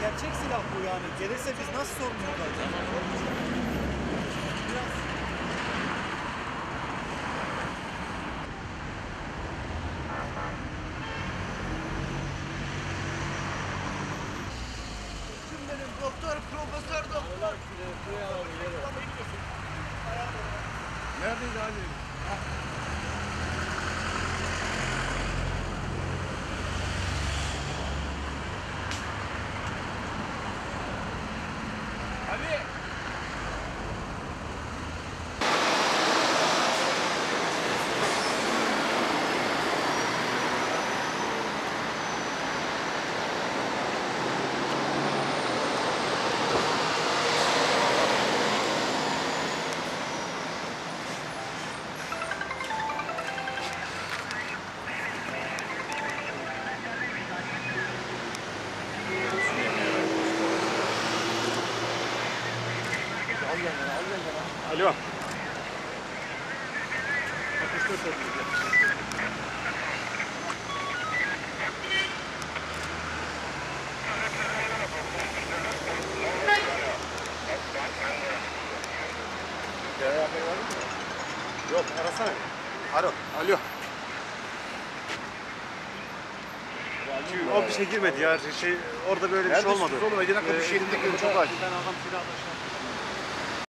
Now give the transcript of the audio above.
gerçek silah bu yani. Gelirse biz nasıl sorumluluk alacağız? Kim benim doktor, profesör doktor. Neredeydi Ali? Ali! Alo. Yok arasana. Alo. Alo. O bir şey girmedi ya. Şey, orada böyle bir şey olmadı. Oğlum Edirne kapı Ee, şehrindeki çok acil. ben adam silahla.